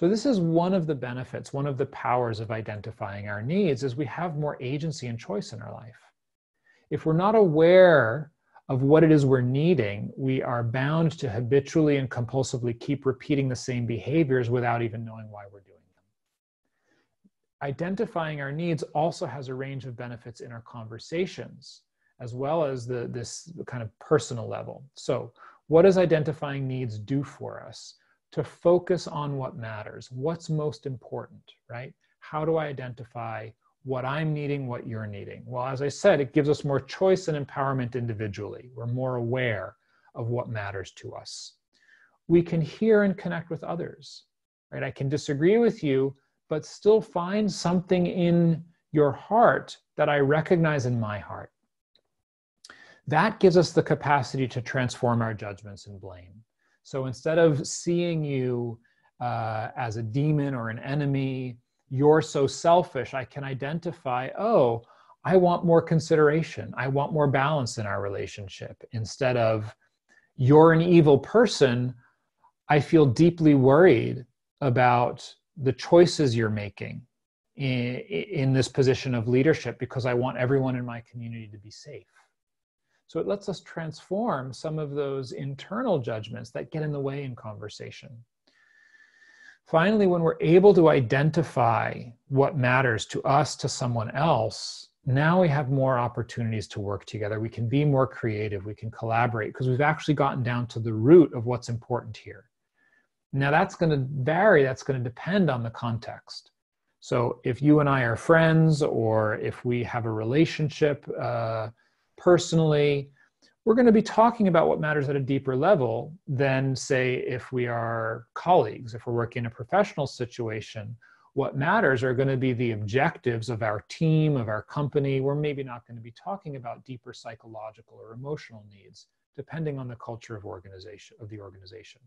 So this is one of the benefits, one of the powers of identifying our needs is we have more agency and choice in our life. If we're not aware of what it is we're needing, we are bound to habitually and compulsively keep repeating the same behaviors without even knowing why we're doing them. Identifying our needs also has a range of benefits in our conversations, as well as the, this kind of personal level. So, what does identifying needs do for us? To focus on what matters, what's most important, right? How do I identify what I'm needing, what you're needing. Well, as I said, it gives us more choice and empowerment individually. We're more aware of what matters to us. We can hear and connect with others, right? I can disagree with you, but still find something in your heart that I recognize in my heart. That gives us the capacity to transform our judgments and blame. So instead of seeing you uh, as a demon or an enemy, you're so selfish, I can identify, oh, I want more consideration. I want more balance in our relationship. Instead of, you're an evil person, I feel deeply worried about the choices you're making in, in this position of leadership because I want everyone in my community to be safe. So it lets us transform some of those internal judgments that get in the way in conversation. Finally, when we're able to identify what matters to us, to someone else, now we have more opportunities to work together. We can be more creative. We can collaborate because we've actually gotten down to the root of what's important here. Now, that's going to vary, that's going to depend on the context. So, if you and I are friends, or if we have a relationship uh, personally, we're going to be talking about what matters at a deeper level than, say, if we are colleagues, if we're working in a professional situation. What matters are going to be the objectives of our team, of our company. We're maybe not going to be talking about deeper psychological or emotional needs, depending on the culture of organization of the organization.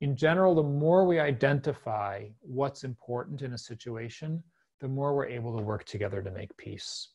In general, the more we identify what's important in a situation, the more we're able to work together to make peace.